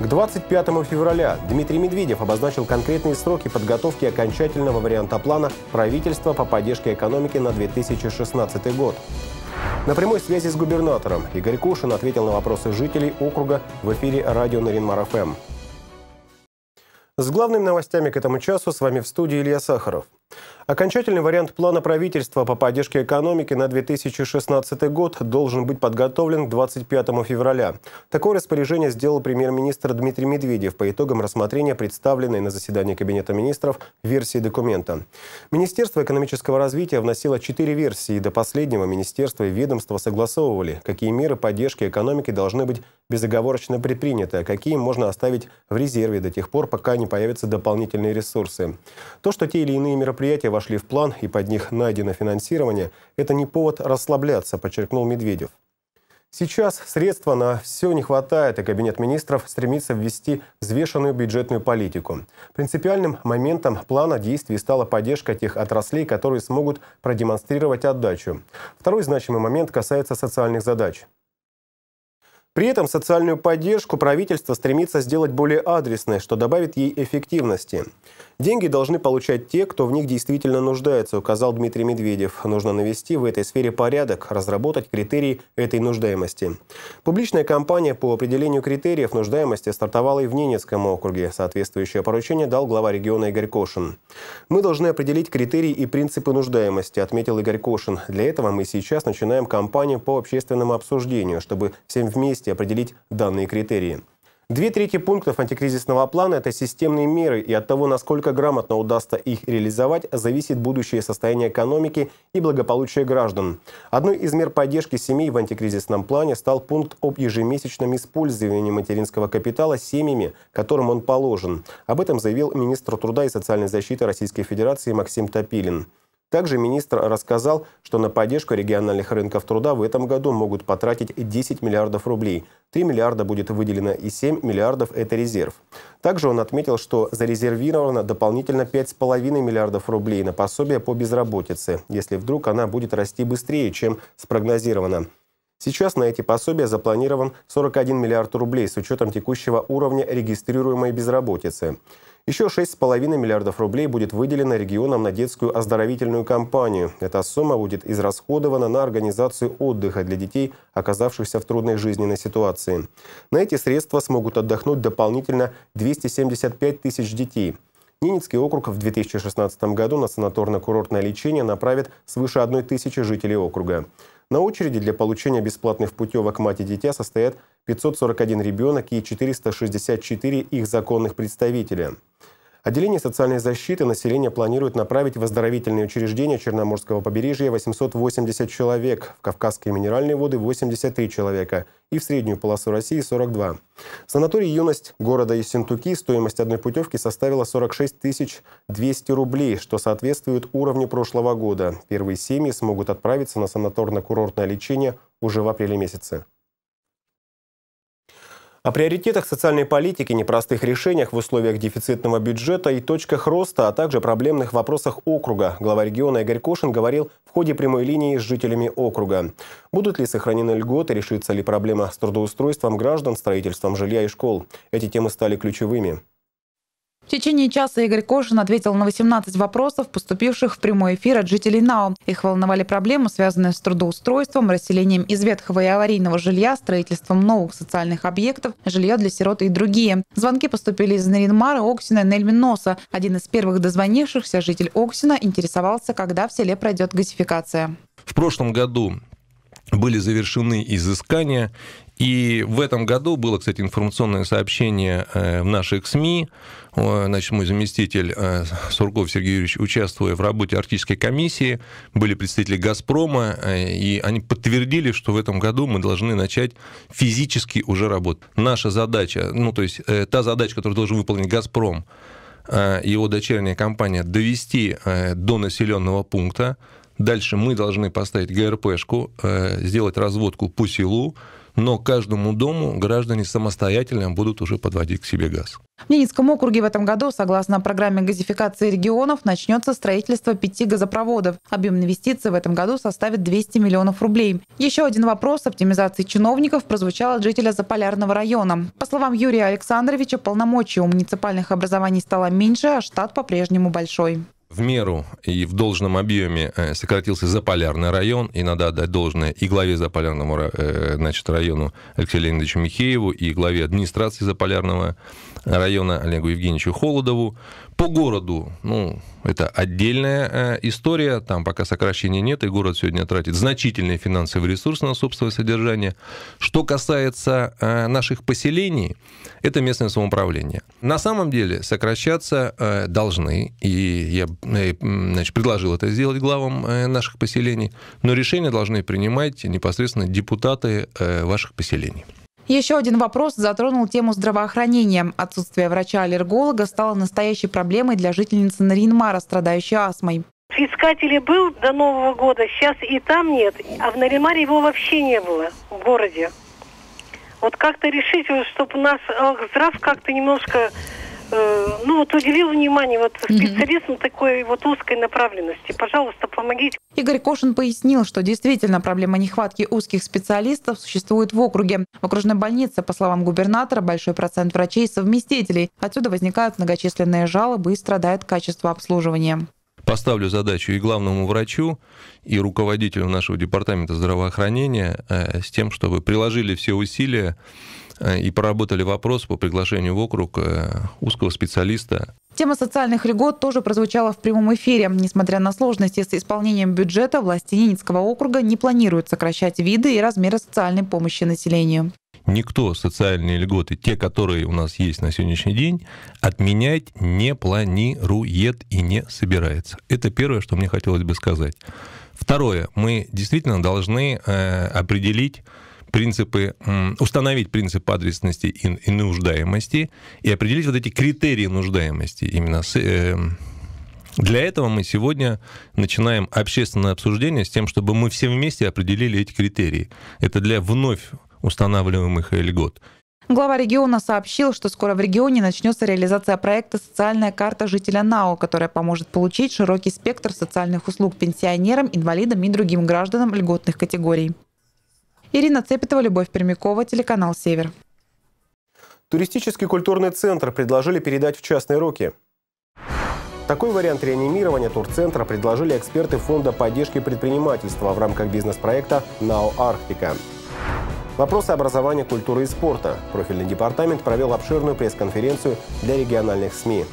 К 25 февраля Дмитрий Медведев обозначил конкретные сроки подготовки окончательного варианта плана правительства по поддержке экономики на 2016 год. На прямой связи с губернатором Игорь Кушин ответил на вопросы жителей округа в эфире радио Наринмар ФМ. С главными новостями к этому часу с вами в студии Илья Сахаров. Окончательный вариант плана правительства по поддержке экономики на 2016 год должен быть подготовлен к 25 февраля. Такое распоряжение сделал премьер-министр Дмитрий Медведев по итогам рассмотрения представленной на заседании Кабинета министров версии документа. Министерство экономического развития вносило четыре версии, до последнего министерство и ведомство согласовывали, какие меры поддержки экономики должны быть безоговорочно предприняты, а какие можно оставить в резерве до тех пор, пока не появятся дополнительные ресурсы. То, что те или иные мероприятия вошли в план и под них найдено финансирование, это не повод расслабляться, подчеркнул Медведев. Сейчас средства на все не хватает, и Кабинет министров стремится ввести взвешенную бюджетную политику. Принципиальным моментом плана действий стала поддержка тех отраслей, которые смогут продемонстрировать отдачу. Второй значимый момент касается социальных задач. При этом социальную поддержку правительство стремится сделать более адресной, что добавит ей эффективности. Деньги должны получать те, кто в них действительно нуждается, указал Дмитрий Медведев. Нужно навести в этой сфере порядок, разработать критерии этой нуждаемости. Публичная кампания по определению критериев нуждаемости стартовала и в Ненецком округе. Соответствующее поручение дал глава региона Игорь Кошин. «Мы должны определить критерии и принципы нуждаемости», отметил Игорь Кошин. «Для этого мы сейчас начинаем кампанию по общественному обсуждению, чтобы всем вместе определить данные критерии». Две трети пунктов антикризисного плана – это системные меры, и от того, насколько грамотно удастся их реализовать, зависит будущее состояние экономики и благополучие граждан. Одной из мер поддержки семей в антикризисном плане стал пункт об ежемесячном использовании материнского капитала семьями, которым он положен. Об этом заявил министр труда и социальной защиты Российской Федерации Максим Топилин. Также министр рассказал, что на поддержку региональных рынков труда в этом году могут потратить 10 миллиардов рублей. 3 миллиарда будет выделено и 7 миллиардов – это резерв. Также он отметил, что зарезервировано дополнительно 5,5 миллиардов рублей на пособие по безработице, если вдруг она будет расти быстрее, чем спрогнозировано. Сейчас на эти пособия запланирован 41 миллиард рублей с учетом текущего уровня регистрируемой безработицы. Еще 6,5 миллиардов рублей будет выделено регионам на детскую оздоровительную кампанию. Эта сумма будет израсходована на организацию отдыха для детей, оказавшихся в трудной жизненной ситуации. На эти средства смогут отдохнуть дополнительно 275 тысяч детей. Ненецкий округ в 2016 году на санаторно-курортное лечение направит свыше одной тысячи жителей округа. На очереди для получения бесплатных путевок мать и дитя состоят 541 ребенок и 464 их законных представителя. Отделение социальной защиты населения планирует направить в оздоровительные учреждения Черноморского побережья 880 человек, в Кавказские минеральные воды 83 человека и в среднюю полосу России 42. В санатории «Юность» города Ессентуки стоимость одной путевки составила 46 200 рублей, что соответствует уровню прошлого года. Первые семьи смогут отправиться на санаторно-курортное лечение уже в апреле месяце. О приоритетах социальной политики, непростых решениях в условиях дефицитного бюджета и точках роста, а также проблемных вопросах округа глава региона Игорь Кошин говорил в ходе прямой линии с жителями округа. Будут ли сохранены льготы, решится ли проблема с трудоустройством граждан, строительством жилья и школ. Эти темы стали ключевыми. В течение часа Игорь Кошин ответил на 18 вопросов, поступивших в прямой эфир от жителей НАО. Их волновали проблемы, связанные с трудоустройством, расселением из ветхого и аварийного жилья, строительством новых социальных объектов, жилья для сирот и другие. Звонки поступили из Наринмара, Оксина и Нельминоса. Один из первых дозвонившихся, житель Оксина, интересовался, когда в селе пройдет газификация. В прошлом году были завершены изыскания, и в этом году было, кстати, информационное сообщение э, в наших СМИ. Значит, мой заместитель э, Сурков Сергей Юрьевич, участвуя в работе Арктической комиссии, были представители «Газпрома», э, и они подтвердили, что в этом году мы должны начать физически уже работать. Наша задача, ну, то есть та задача, которую должен выполнить «Газпром», его дочерняя компания, довести до населенного пункта Дальше мы должны поставить ГРПшку, э, сделать разводку по селу, но каждому дому граждане самостоятельно будут уже подводить к себе газ. В Ненецком округе в этом году, согласно программе газификации регионов, начнется строительство пяти газопроводов. Объем инвестиций в этом году составит 200 миллионов рублей. Еще один вопрос оптимизации чиновников прозвучал от жителя Заполярного района. По словам Юрия Александровича, полномочий у муниципальных образований стало меньше, а штат по-прежнему большой в меру и в должном объеме э, сократился Заполярный район, и надо отдать должное и главе Заполярного э, значит, району Алексею Леонидовичу Михееву, и главе администрации Заполярного района Олегу Евгеньевичу Холодову. По городу, ну, это отдельная э, история, там пока сокращения нет, и город сегодня тратит значительные финансовые ресурсы на собственное содержание. Что касается наших поселений, это местное самоуправление. На самом деле сокращаться должны, и я значит, предложил это сделать главам наших поселений, но решения должны принимать непосредственно депутаты ваших поселений. Еще один вопрос затронул тему здравоохранения. Отсутствие врача-аллерголога стало настоящей проблемой для жительницы Наринмара, страдающей астмой. В Искателе был до Нового года, сейчас и там нет. А в Наринмаре его вообще не было в городе. Вот как-то решить, чтобы у нас здрав как-то немножко Э, ну вот уделил внимание вот специалистам mm-hmm. такой вот узкой направленности. Пожалуйста, помогите. Игорь Кошин пояснил, что действительно проблема нехватки узких специалистов существует в округе. В окружной больнице, по словам губернатора, большой процент врачей-совместителей. Отсюда возникают многочисленные жалобы и страдает качество обслуживания поставлю задачу и главному врачу, и руководителю нашего департамента здравоохранения э, с тем, чтобы приложили все усилия Э, и проработали вопрос по приглашению в округ э, узкого специалиста. Тема социальных льгот тоже прозвучала в прямом эфире. Несмотря на сложности с исполнением бюджета, власти Ненецкого округа не планируют сокращать виды и размеры социальной помощи населению. Никто социальные льготы, те, которые у нас есть на сегодняшний день, отменять не планирует и не собирается. Это первое, что мне хотелось бы сказать. Второе, мы действительно должны э, определить принципы, установить принцип адресности и, и нуждаемости и определить вот эти критерии нуждаемости именно с, э, для этого мы сегодня начинаем общественное обсуждение с тем, чтобы мы все вместе определили эти критерии. Это для вновь устанавливаемых льгот. Глава региона сообщил, что скоро в регионе начнется реализация проекта «Социальная карта жителя НАО», которая поможет получить широкий спектр социальных услуг пенсионерам, инвалидам и другим гражданам льготных категорий. Ирина Цепетова, Любовь Пермякова, телеканал «Север». Туристический культурный центр предложили передать в частные руки. Такой вариант реанимирования турцентра предложили эксперты Фонда поддержки предпринимательства в рамках бизнес-проекта «НАО Арктика». Вопросы образования, культуры и спорта. Профильный департамент провел обширную пресс-конференцию для региональных СМИ.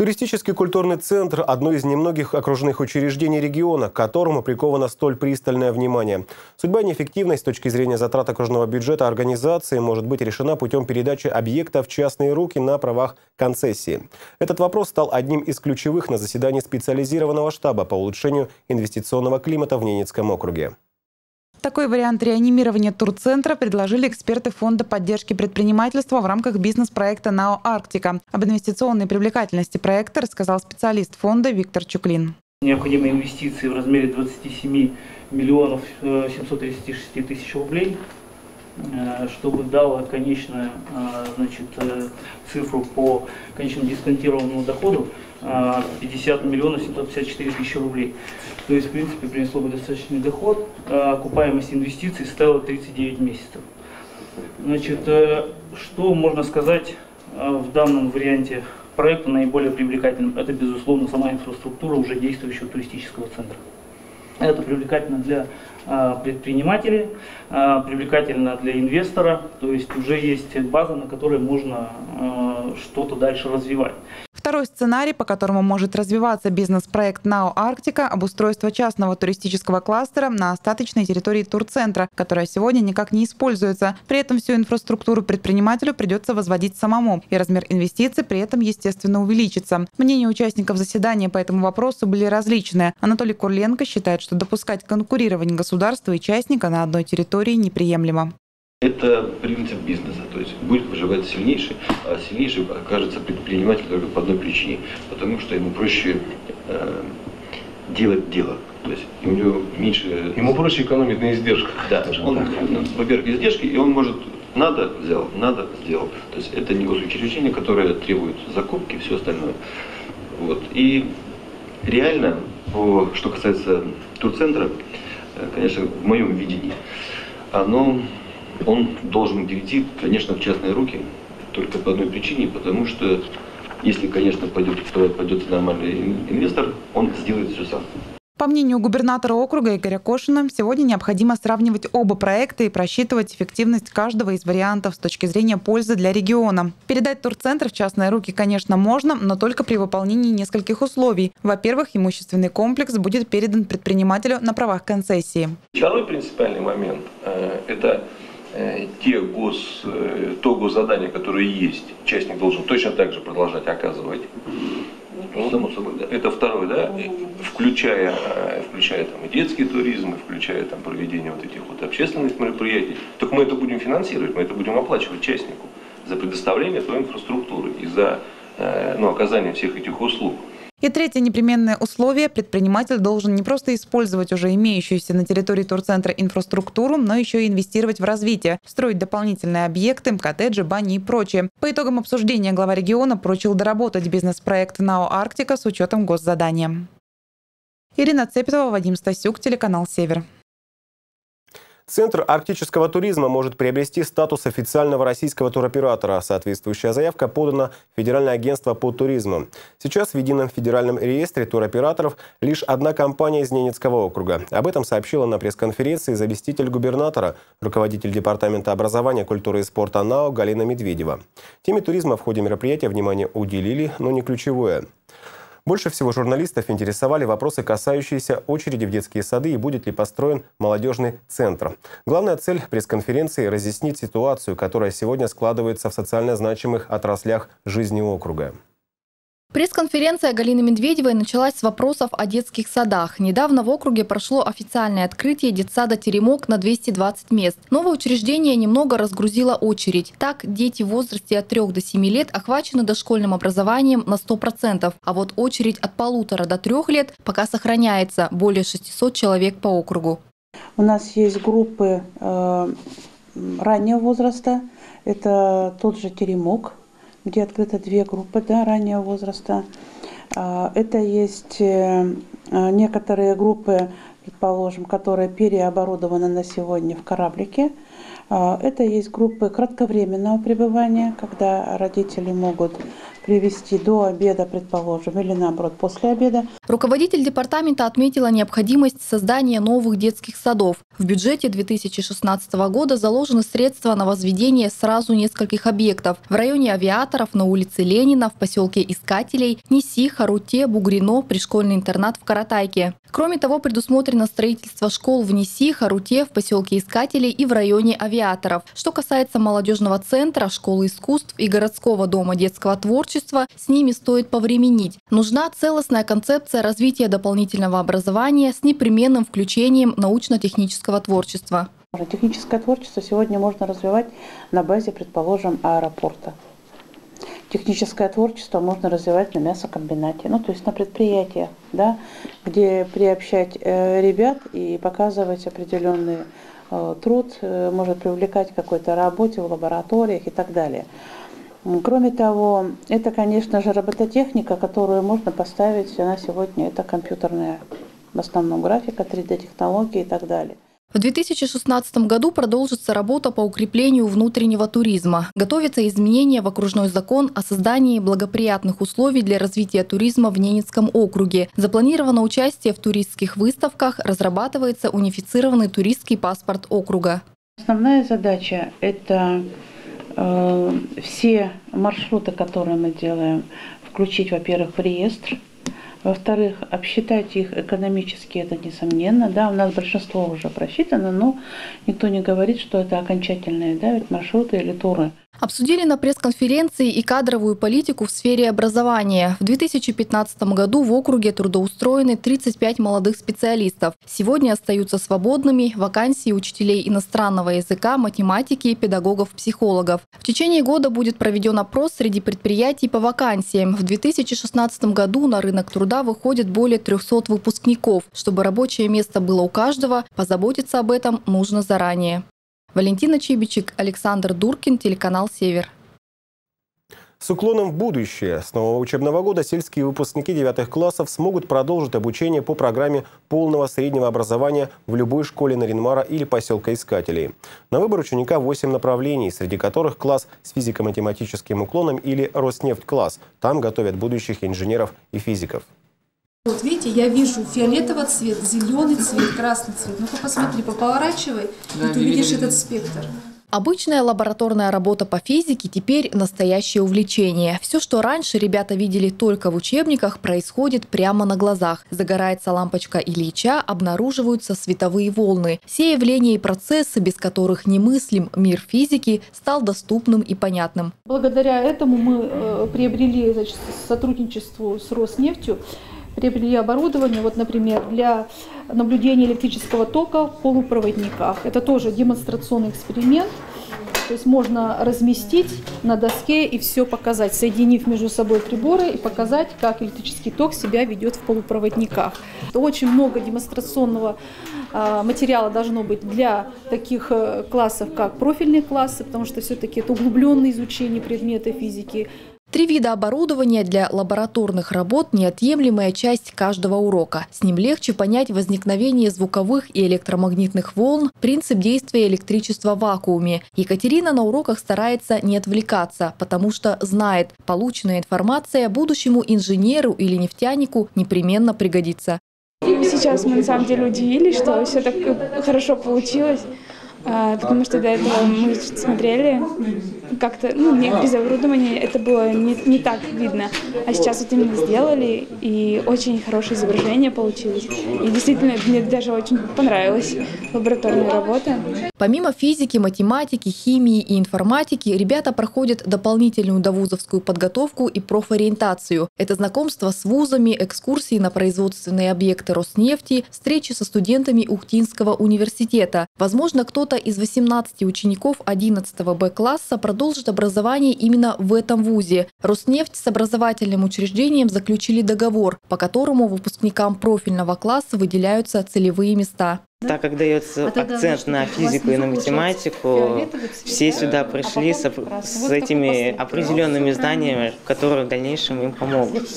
Туристический культурный центр – одно из немногих окружных учреждений региона, к которому приковано столь пристальное внимание. Судьба неэффективность с точки зрения затрат окружного бюджета организации может быть решена путем передачи объекта в частные руки на правах концессии. Этот вопрос стал одним из ключевых на заседании специализированного штаба по улучшению инвестиционного климата в Ненецком округе. Такой вариант реанимирования турцентра предложили эксперты Фонда поддержки предпринимательства в рамках бизнес-проекта «НАО Арктика». Об инвестиционной привлекательности проекта рассказал специалист фонда Виктор Чуклин. Необходимые инвестиции в размере 27 миллионов 736 э, тысяч рублей чтобы дало конечную э, значит, цифру по конечному дисконтированному доходу 50 миллионов 754 тысячи рублей. То есть, в принципе, принесло бы достаточный доход. Окупаемость инвестиций составила 39 месяцев. Значит, э, что можно сказать э, в данном варианте проекта наиболее привлекательным? Это, безусловно, сама инфраструктура уже действующего туристического центра. Это привлекательно для а, предпринимателей, а, привлекательно для инвестора, то есть уже есть база, на которой можно что-то дальше развивать. Второй сценарий, по которому может развиваться бизнес-проект «Нао Арктика» – обустройство частного туристического кластера на остаточной территории турцентра, которая сегодня никак не используется. При этом всю инфраструктуру предпринимателю придется возводить самому, и размер инвестиций при этом, естественно, увеличится. Мнения участников заседания по этому вопросу были различные. Анатолий Курленко считает, что допускать конкурирование государства и частника на одной территории неприемлемо. Это принцип бизнеса, то есть будет выживать сильнейший, а сильнейший окажется предприниматель только по одной причине, потому что ему проще э, делать дело. То есть у него меньше... Ему проще экономить на издержках. Да, он, ну, во-первых, издержки, и он может надо взял, надо сделал. То есть это не госучреждение, которое требует закупки и все остальное. Вот. И реально, по, что касается турцентра, э, конечно, в моем видении, оно, он должен перейти, конечно, в частные руки, только по одной причине, потому что если, конечно, пойдет, пойдет нормальный инвестор, он сделает все сам. По мнению губернатора округа Игоря Кошина, сегодня необходимо сравнивать оба проекта и просчитывать эффективность каждого из вариантов с точки зрения пользы для региона. Передать турцентр в частные руки, конечно, можно, но только при выполнении нескольких условий. Во-первых, имущественный комплекс будет передан предпринимателю на правах концессии. Второй принципиальный момент э, – это те гос, э, то госзадание, которое есть, частник должен точно так же продолжать оказывать ну, само собой, да. Это второе, да, включая, э, включая там, и детский туризм, и включая там, проведение вот этих вот общественных мероприятий. Так мы это будем финансировать, мы это будем оплачивать частнику за предоставление той инфраструктуры и за э, ну, оказание всех этих услуг. И третье непременное условие – предприниматель должен не просто использовать уже имеющуюся на территории турцентра инфраструктуру, но еще и инвестировать в развитие, строить дополнительные объекты, коттеджи, бани и прочее. По итогам обсуждения глава региона поручил доработать бизнес-проект НАО «Арктика» с учетом госзадания. Ирина Цепетова, Вадим Стасюк, телеканал «Север». Центр арктического туризма может приобрести статус официального российского туроператора. Соответствующая заявка подана в Федеральное агентство по туризму. Сейчас в едином федеральном реестре туроператоров лишь одна компания из Ненецкого округа. Об этом сообщила на пресс-конференции заместитель губернатора, руководитель Департамента образования, культуры и спорта НАО Галина Медведева. Теме туризма в ходе мероприятия внимание уделили, но не ключевое – больше всего журналистов интересовали вопросы, касающиеся очереди в детские сады и будет ли построен молодежный центр. Главная цель пресс-конференции – разъяснить ситуацию, которая сегодня складывается в социально значимых отраслях жизни округа. Пресс-конференция Галины Медведевой началась с вопросов о детских садах. Недавно в округе прошло официальное открытие детсада «Теремок» на 220 мест. Новое учреждение немного разгрузило очередь. Так, дети в возрасте от 3 до 7 лет охвачены дошкольным образованием на 100%, а вот очередь от полутора до трех лет пока сохраняется – более 600 человек по округу. У нас есть группы э, раннего возраста, это тот же «Теремок», где открыто две группы да, раннего возраста. А, это есть э, а, некоторые группы, предположим, которые переоборудованы на сегодня в кораблике. А, это есть группы кратковременного пребывания, когда родители могут привести до обеда, предположим, или наоборот, после обеда. Руководитель департамента отметила необходимость создания новых детских садов. В бюджете 2016 года заложены средства на возведение сразу нескольких объектов. В районе авиаторов, на улице Ленина, в поселке Искателей, Неси, Харуте, Бугрино, пришкольный интернат в Каратайке. Кроме того, предусмотрено строительство школ в Неси, Харуте, в поселке Искателей и в районе авиаторов. Что касается молодежного центра, школы искусств и городского дома детского творчества, с ними стоит повременить. Нужна целостная концепция развития дополнительного образования с непременным включением научно-технического творчества. Техническое творчество сегодня можно развивать на базе, предположим, аэропорта техническое творчество можно развивать на мясокомбинате, ну то есть на предприятиях, да, где приобщать э, ребят и показывать определенный э, труд, э, может привлекать к какой-то работе в лабораториях и так далее. Кроме того, это, конечно же, робототехника, которую можно поставить, она сегодня это компьютерная, в основном графика, 3D-технологии и так далее. В 2016 году продолжится работа по укреплению внутреннего туризма. Готовятся изменения в окружной закон о создании благоприятных условий для развития туризма в Ненецком округе. Запланировано участие в туристских выставках, разрабатывается унифицированный туристский паспорт округа. Основная задача – это все маршруты, которые мы делаем, включить, во-первых, в реестр – во-вторых, обсчитать их экономически это несомненно. Да, у нас большинство уже просчитано, но никто не говорит, что это окончательные да, ведь маршруты или туры. Обсудили на пресс-конференции и кадровую политику в сфере образования. В 2015 году в округе трудоустроены 35 молодых специалистов. Сегодня остаются свободными вакансии учителей иностранного языка, математики и педагогов-психологов. В течение года будет проведен опрос среди предприятий по вакансиям. В 2016 году на рынок труда выходит более 300 выпускников. Чтобы рабочее место было у каждого, позаботиться об этом нужно заранее. Валентина Чибичек, Александр Дуркин, телеканал «Север». С уклоном в будущее с нового учебного года сельские выпускники девятых классов смогут продолжить обучение по программе полного среднего образования в любой школе Наринмара или поселка Искателей. На выбор ученика 8 направлений, среди которых класс с физико-математическим уклоном или Роснефть-класс. Там готовят будущих инженеров и физиков. Вот видите, я вижу фиолетовый цвет, зеленый цвет, красный цвет. Ну-ка посмотри, поповорачивай, да, и ты увидишь этот спектр. Обычная лабораторная работа по физике теперь настоящее увлечение. Все, что раньше ребята видели только в учебниках, происходит прямо на глазах. Загорается лампочка Ильича, обнаруживаются световые волны. Все явления и процессы, без которых немыслим мир физики, стал доступным и понятным. Благодаря этому мы э, приобрели значит, сотрудничество с Роснефтью приобрели оборудование, вот, например, для наблюдения электрического тока в полупроводниках. Это тоже демонстрационный эксперимент. То есть можно разместить на доске и все показать, соединив между собой приборы и показать, как электрический ток себя ведет в полупроводниках. Очень много демонстрационного а, материала должно быть для таких э, классов, как профильные классы, потому что все-таки это углубленное изучение предмета физики. Три вида оборудования для лабораторных работ – неотъемлемая часть каждого урока. С ним легче понять возникновение звуковых и электромагнитных волн, принцип действия электричества в вакууме. Екатерина на уроках старается не отвлекаться, потому что знает, полученная информация будущему инженеру или нефтянику непременно пригодится. Сейчас мы на самом деле удивились, что все так хорошо получилось. А, потому что до этого мы смотрели как-то, ну, без оборудования это было не, не так видно. А сейчас вот именно сделали, и очень хорошее изображение получилось. И действительно, мне даже очень понравилась лабораторная работа. Помимо физики, математики, химии и информатики, ребята проходят дополнительную довузовскую подготовку и профориентацию. Это знакомство с вузами, экскурсии на производственные объекты Роснефти, встречи со студентами Ухтинского университета. Возможно, кто-то кто-то из 18 учеников 11 Б-класса продолжит образование именно в этом вузе. Роснефть с образовательным учреждением заключили договор, по которому выпускникам профильного класса выделяются целевые места. Так как дается а акцент на физику и на математику, все сюда пришли с, с этими определенными знаниями, которые в дальнейшем им помогут.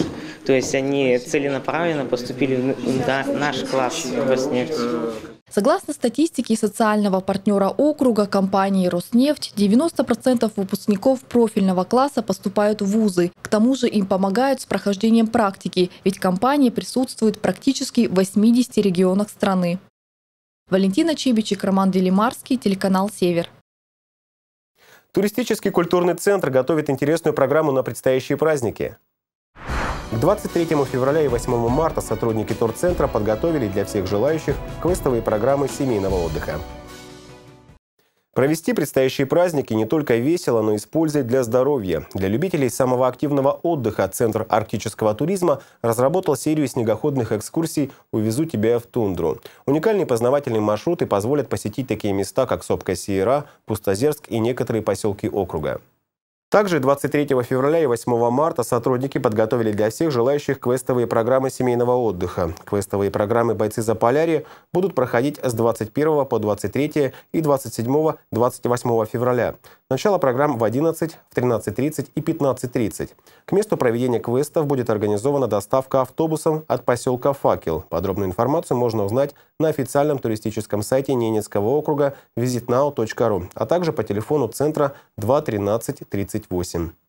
То есть они целенаправленно поступили в наш класс Роснефть. Согласно статистике социального партнера округа компании «Роснефть», 90% выпускников профильного класса поступают в вузы. К тому же им помогают с прохождением практики, ведь компания присутствует практически в 80 регионах страны. Валентина Чибичек, Роман Делимарский, телеканал «Север». Туристический культурный центр готовит интересную программу на предстоящие праздники. К 23 февраля и 8 марта сотрудники турцентра подготовили для всех желающих квестовые программы семейного отдыха. Провести предстоящие праздники не только весело, но и с для здоровья. Для любителей самого активного отдыха Центр арктического туризма разработал серию снегоходных экскурсий «Увезу тебя в тундру». Уникальные познавательные маршруты позволят посетить такие места, как Сопка Сиера, Пустозерск и некоторые поселки округа. Также 23 февраля и 8 марта сотрудники подготовили для всех желающих квестовые программы семейного отдыха. Квестовые программы «Бойцы за полярье» будут проходить с 21 по 23 и 27-28 февраля. Начало программ в 11, в 13.30 и 15.30. К месту проведения квестов будет организована доставка автобусом от поселка Факел. Подробную информацию можно узнать на официальном туристическом сайте Ненецкого округа visitnow.ru, а также по телефону центра 213 38.